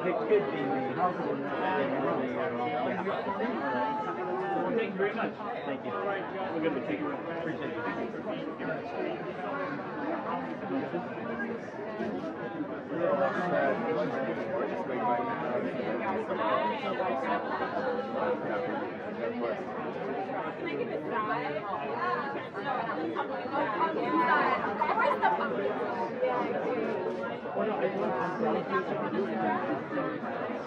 could be the house of the Well, thank you very much. Thank you. All right, we're going to take it. Appreciate it. Not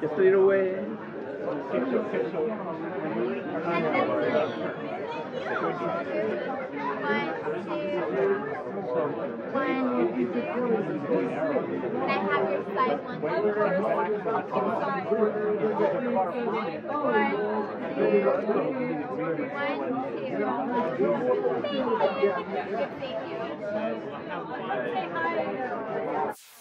Just lead away. Can I have your side one? One, two, one, two. Thank you. Thank you. Say hi.